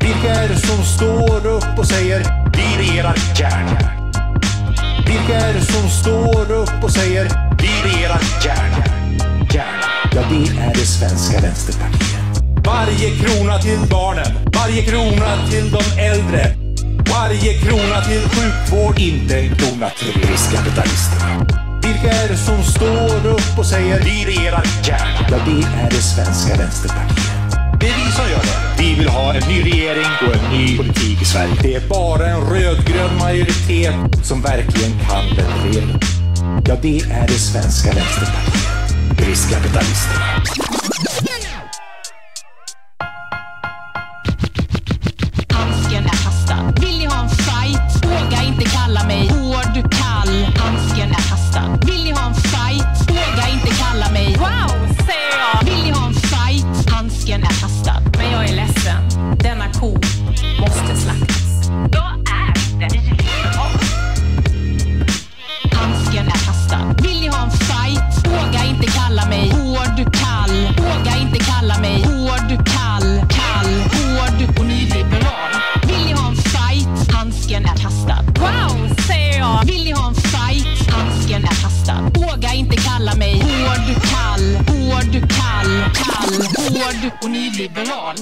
Vilka är det som står upp och säger vi regerar gärna? Vilka är det som står upp och säger vi regerar gärna? Gärna. Ja, det är det svenska vänsterpartiet. Varje krona till barnen, varje krona till de äldre, varje krona till sjukvård, inte en krona till riskkapitalisterna. Vilka är det som står upp och säger vi regerar gärna? Ja, det är det svenska vänsterpartiet. Det är vi som gör det. Ha en ny regering och en ny politik i Sverige. Det är bara en rödgrön majoritet som verkligen kan leverera. Ja, det är det svenska vänsterpartiet. Riskkapitalisterna. Hård, kall, kall, hård och nyliberal. Vill ni ha en fight? Handsken är kastad. Wow, säger jag. Vill ni ha en fight? Handsken är kastad. Våga inte kalla mig hård, kall, hård, kall, kall, hård och nyliberal.